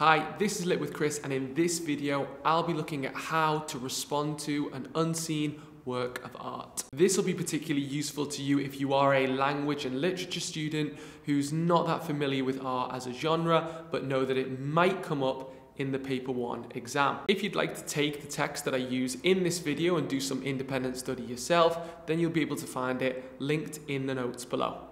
Hi, this is Lit with Chris and in this video I'll be looking at how to respond to an unseen work of art. This will be particularly useful to you if you are a language and literature student who's not that familiar with art as a genre but know that it might come up in the paper one exam. If you'd like to take the text that I use in this video and do some independent study yourself, then you'll be able to find it linked in the notes below.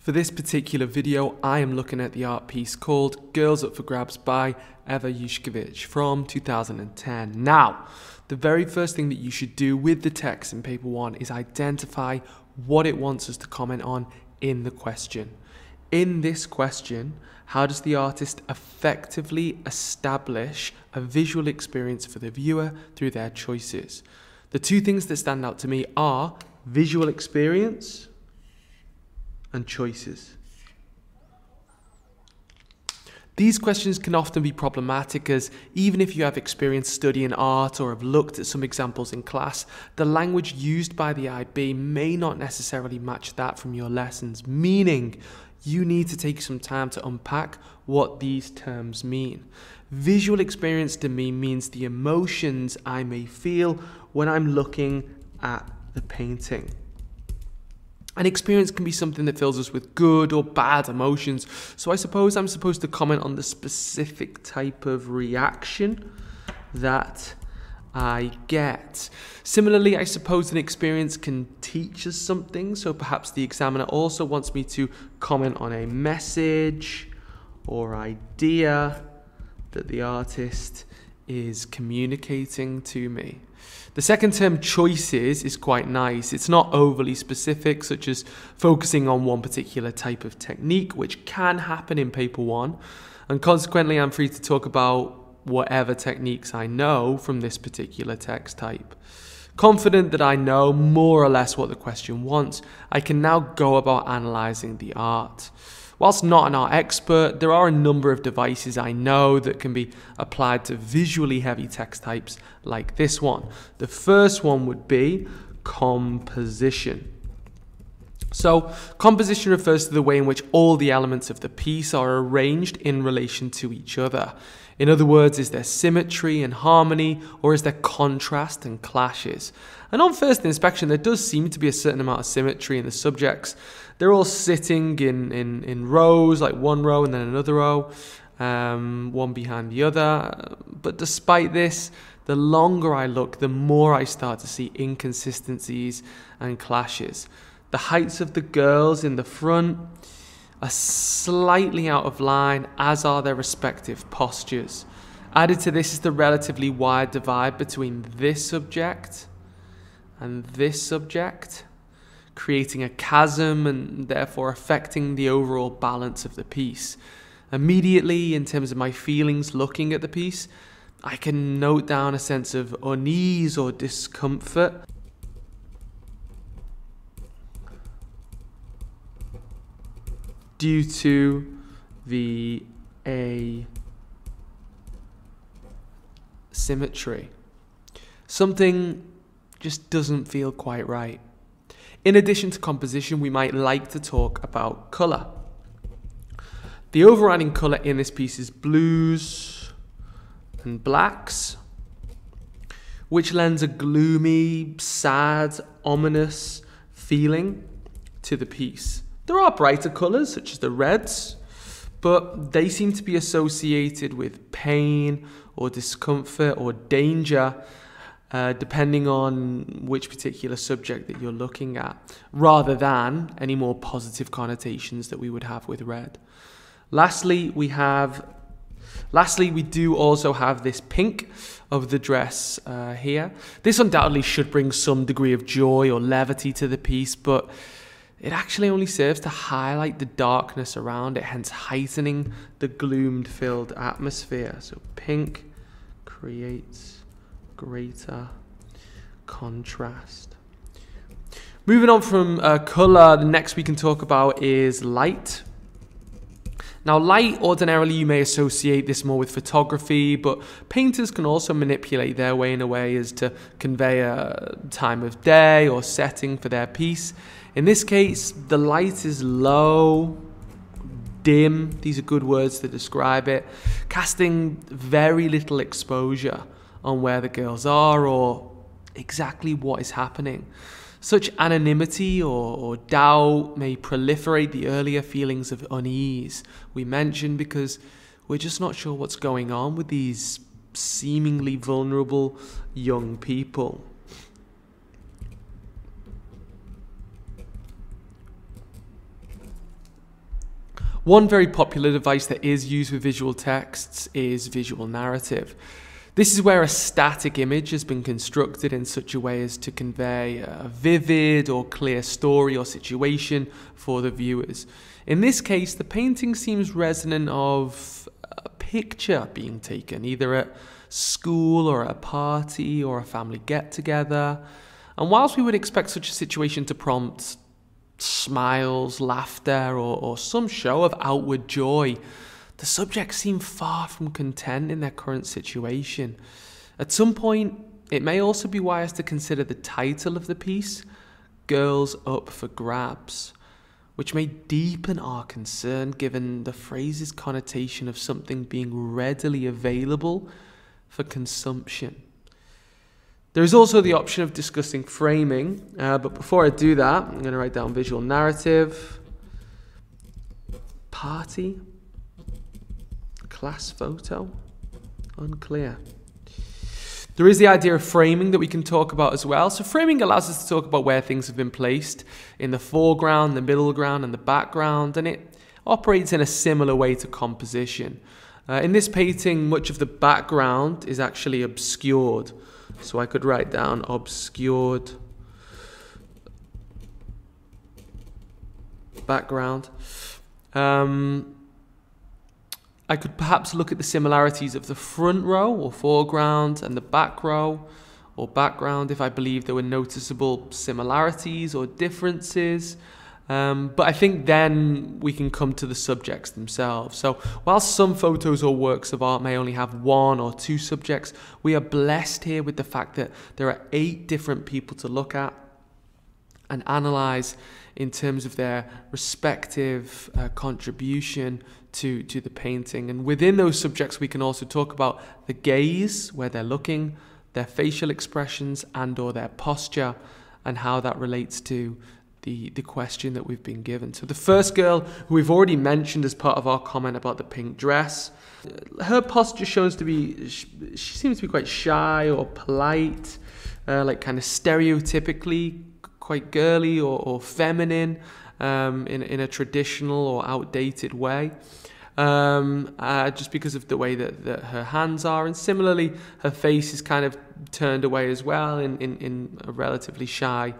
For this particular video, I am looking at the art piece called Girls Up for Grabs by Ewa Juszkiewicz from 2010. Now, the very first thing that you should do with the text in paper one is identify what it wants us to comment on in the question. In this question, how does the artist effectively establish a visual experience for the viewer through their choices? The two things that stand out to me are visual experience and choices. These questions can often be problematic as even if you have experience studying art or have looked at some examples in class, the language used by the IB may not necessarily match that from your lessons, meaning you need to take some time to unpack what these terms mean. Visual experience to me means the emotions I may feel when I'm looking at the painting. An experience can be something that fills us with good or bad emotions, so I suppose I'm supposed to comment on the specific type of reaction that I get. Similarly, I suppose an experience can teach us something, so perhaps the examiner also wants me to comment on a message or idea that the artist is communicating to me. The second term, choices, is quite nice. It's not overly specific, such as focusing on one particular type of technique, which can happen in paper one. And consequently, I'm free to talk about whatever techniques I know from this particular text type. Confident that I know more or less what the question wants, I can now go about analysing the art. Whilst not an art expert, there are a number of devices I know that can be applied to visually heavy text types like this one. The first one would be composition. So, composition refers to the way in which all the elements of the piece are arranged in relation to each other. In other words, is there symmetry and harmony, or is there contrast and clashes? And on first inspection, there does seem to be a certain amount of symmetry in the subjects. They're all sitting in, in, in rows, like one row and then another row, um, one behind the other. But despite this, the longer I look, the more I start to see inconsistencies and clashes. The heights of the girls in the front, are slightly out of line, as are their respective postures. Added to this is the relatively wide divide between this subject and this subject, creating a chasm and therefore affecting the overall balance of the piece. Immediately, in terms of my feelings looking at the piece, I can note down a sense of unease or discomfort due to the asymmetry. Something just doesn't feel quite right. In addition to composition, we might like to talk about colour. The overriding colour in this piece is blues and blacks, which lends a gloomy, sad, ominous feeling to the piece. There are brighter colours, such as the reds, but they seem to be associated with pain or discomfort or danger, uh, depending on which particular subject that you're looking at, rather than any more positive connotations that we would have with red. Lastly, we have. Lastly, we do also have this pink of the dress uh, here. This undoubtedly should bring some degree of joy or levity to the piece, but it actually only serves to highlight the darkness around it, hence heightening the gloom filled atmosphere. So, pink creates greater contrast. Moving on from uh, color, the next we can talk about is light. Now, light, ordinarily, you may associate this more with photography, but painters can also manipulate their way in a way as to convey a time of day or setting for their piece. In this case, the light is low, dim, these are good words to describe it, casting very little exposure on where the girls are or exactly what is happening. Such anonymity or, or, doubt may proliferate the earlier feelings of unease we mentioned because we're just not sure what's going on with these seemingly vulnerable young people. One very popular device that is used with visual texts is visual narrative. This is where a static image has been constructed in such a way as to convey a vivid or clear story or situation for the viewers. In this case, the painting seems resonant of a picture being taken, either at school or at a party or a family get together. And whilst we would expect such a situation to prompt smiles, laughter, or, or some show of outward joy, the subjects seem far from content in their current situation. At some point, it may also be wise to consider the title of the piece, Girls Up for Grabs, which may deepen our concern given the phrase's connotation of something being readily available for consumption. There is also the option of discussing framing, uh, but before I do that, I'm going to write down visual narrative, party, class photo, unclear. There is the idea of framing that we can talk about as well. So framing allows us to talk about where things have been placed in the foreground, the middle ground, and the background, and it operates in a similar way to composition. Uh, in this painting, much of the background is actually obscured. So I could write down obscured background. Um, I could perhaps look at the similarities of the front row or foreground and the back row or background if I believe there were noticeable similarities or differences. Um, but I think then we can come to the subjects themselves. So, while some photos or works of art may only have one or two subjects, we are blessed here with the fact that there are eight different people to look at and analyze in terms of their respective uh, contribution to, to the painting. And within those subjects, we can also talk about the gaze, where they're looking, their facial expressions, and or their posture, and how that relates to the, the question that we've been given. So the first girl, who we've already mentioned as part of our comment about the pink dress, her posture shows to be, she, seems to be quite shy or polite, uh, like kind of stereotypically quite girly or, or feminine um, in, in a traditional or outdated way. Um, uh, just because of the way that, that her hands are, and similarly, her face is kind of turned away as well in, in, in a relatively shy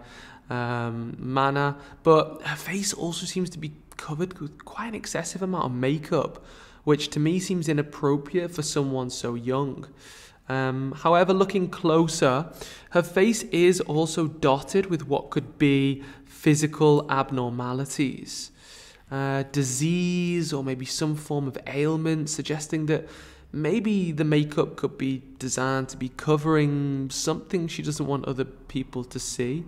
um, manner. But her face also seems to be covered with quite an excessive amount of makeup, which to me seems inappropriate for someone so young. Um, however, looking closer, her face is also dotted with what could be physical abnormalities, uh, disease, or maybe some form of ailment, suggesting that maybe the makeup could be designed to be covering something she doesn't want other people to see.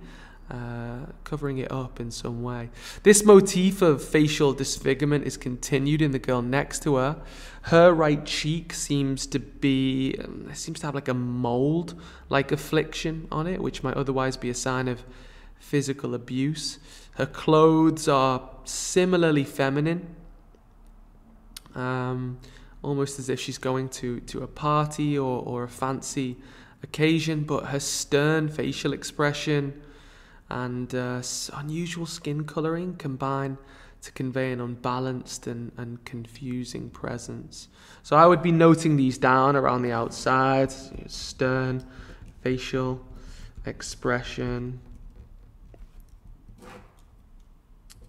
Uh, covering it up in some way. This motif of facial disfigurement is continued in the girl next to her. Her right cheek seems to be um, seems to have like a mold like affliction on it, which might otherwise be a sign of physical abuse. Her clothes are similarly feminine. Um, almost as if she's going to, to a party or, or a fancy occasion, but her stern facial expression, and uh, unusual skin colouring combine to convey an unbalanced and, and confusing presence. So I would be noting these down around the outside stern, facial expression,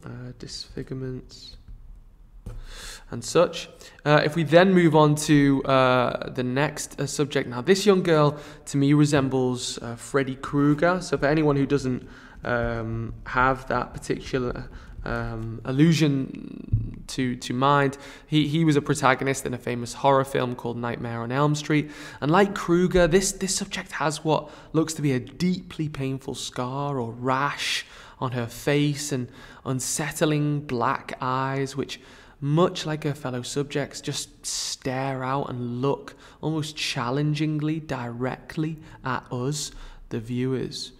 uh, disfigurements, and such. Uh, if we then move on to uh, the next uh, subject, now this young girl to me resembles uh, Freddy Krueger. So for anyone who doesn't um, have that particular um, allusion to to mind. He he was a protagonist in a famous horror film called Nightmare on Elm Street, and like Krueger, this this subject has what looks to be a deeply painful scar or rash on her face and unsettling black eyes, which much like her fellow subjects, just stare out and look almost challengingly directly at us, the viewers.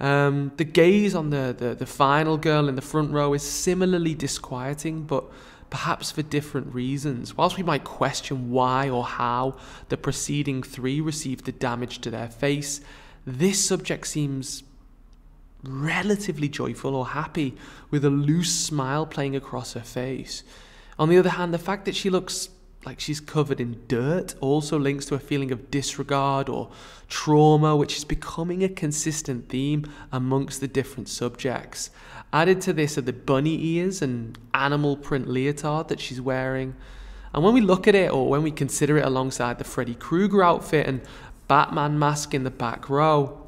Um, the gaze on the, the, the final girl in the front row is similarly disquieting, but perhaps for different reasons. Whilst we might question why or how the preceding three received the damage to their face, this subject seems relatively joyful or happy with a loose smile playing across her face. On the other hand, the fact that she looks like she's covered in dirt also links to a feeling of disregard or trauma, which is becoming a consistent theme amongst the different subjects. Added to this are the bunny ears and animal print leotard that she's wearing. And when we look at it, or when we consider it alongside the Freddy Krueger outfit and Batman mask in the back row,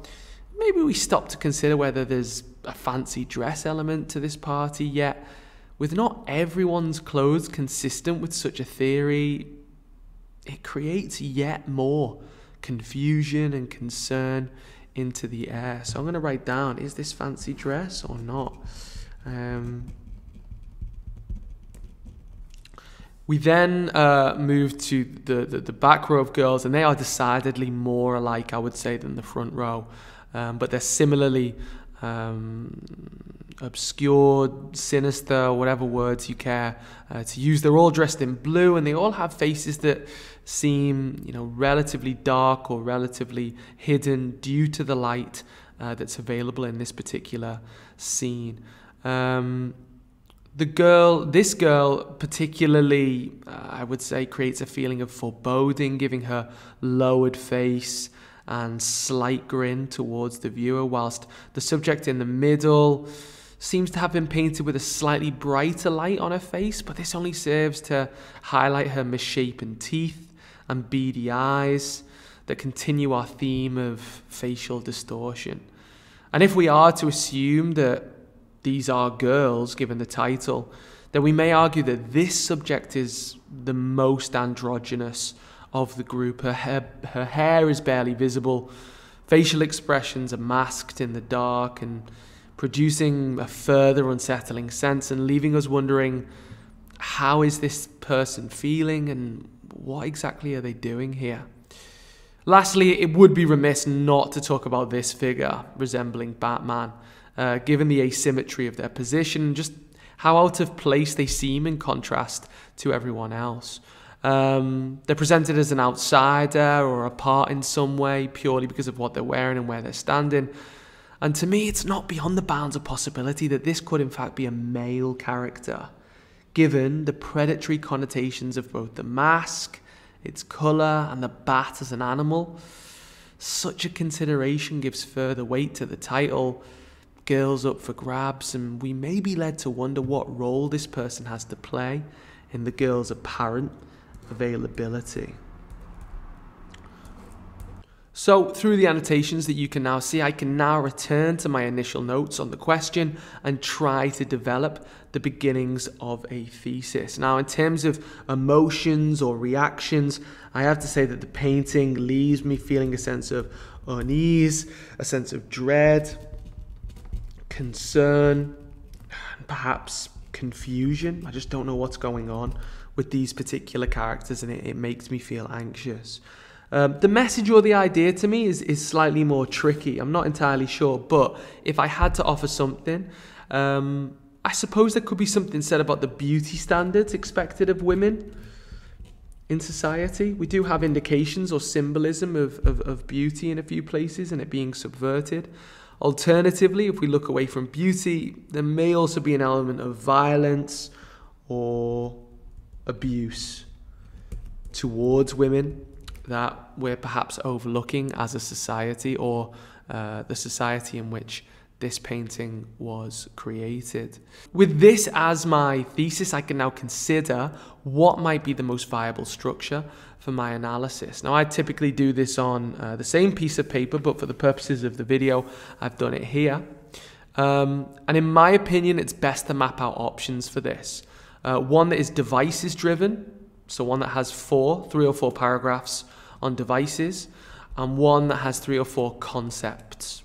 maybe we stop to consider whether there's a fancy dress element to this party yet with not everyone's clothes consistent with such a theory, it creates yet more confusion and concern into the air. So I'm going to write down is this fancy dress or not? Um, we then uh, move to the, the, the, back row of girls, and they are decidedly more alike, I would say, than the front row. Um, but they're similarly um, obscured, sinister, whatever words you care uh, to use. They're all dressed in blue and they all have faces that seem, you know, relatively dark or relatively hidden due to the light uh, that's available in this particular scene. Um, the girl, this girl particularly, uh, I would say, creates a feeling of foreboding, giving her lowered face and slight grin towards the viewer, whilst the subject in the middle seems to have been painted with a slightly brighter light on her face, but this only serves to highlight her misshapen teeth and beady eyes that continue our theme of facial distortion. And if we are to assume that these are girls, given the title, then we may argue that this subject is the most androgynous of the group. Her hair, her hair is barely visible, facial expressions are masked in the dark, and producing a further unsettling sense and leaving us wondering how is this person feeling and what exactly are they doing here? Lastly, it would be remiss not to talk about this figure resembling Batman, uh, given the asymmetry of their position, and just how out of place they seem in contrast to everyone else. Um, they're presented as an outsider or apart in some way purely because of what they're wearing and where they're standing. And to me, it's not beyond the bounds of possibility that this could, in fact, be a male character, given the predatory connotations of both the mask, its colour, and the bat as an animal. Such a consideration gives further weight to the title, Girls Up for Grabs, and we may be led to wonder what role this person has to play in the girl's apparent availability. So through the annotations that you can now see, I can now return to my initial notes on the question and try to develop the beginnings of a thesis. Now, in terms of emotions or reactions, I have to say that the painting leaves me feeling a sense of unease, a sense of dread, concern, and perhaps confusion. I just don't know what's going on with these particular characters and it, it makes me feel anxious. Um, the message or the idea to me is, is slightly more tricky. I'm not entirely sure, but if I had to offer something, um, I suppose there could be something said about the beauty standards expected of women in society. We do have indications or symbolism of, of, of beauty in a few places and it being subverted. Alternatively, if we look away from beauty, there may also be an element of violence or abuse towards women that we're perhaps overlooking as a society or uh, the society in which this painting was created. With this as my thesis, I can now consider what might be the most viable structure for my analysis. Now, I typically do this on uh, the same piece of paper, but for the purposes of the video, I've done it here. Um, and in my opinion, it's best to map out options for this. Uh, one that is devices driven, so one that has four, three or four paragraphs on devices, and one that has three or four concepts.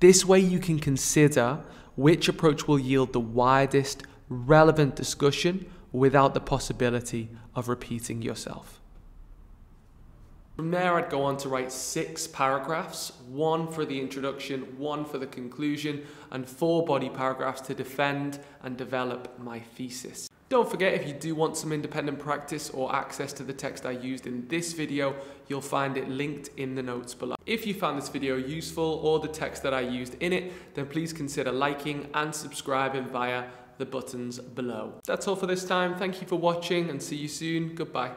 This way you can consider which approach will yield the widest relevant discussion without the possibility of repeating yourself. From there, I'd go on to write six paragraphs one for the introduction, one for the conclusion, and four body paragraphs to defend and develop my thesis. Don't forget, if you do want some independent practice or access to the text I used in this video, you'll find it linked in the notes below. If you found this video useful or the text that I used in it, then please consider liking and subscribing via the buttons below. That's all for this time. Thank you for watching and see you soon. Goodbye.